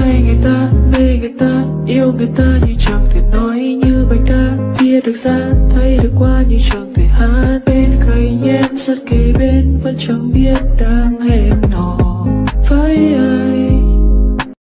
say người ta, mê người ta, yêu người ta như chẳng thể nói như bài ca. Viết được ra thấy được qua như chẳng thể hát bên cạnh em. Rất kề bên vẫn chẳng biết đang hẹn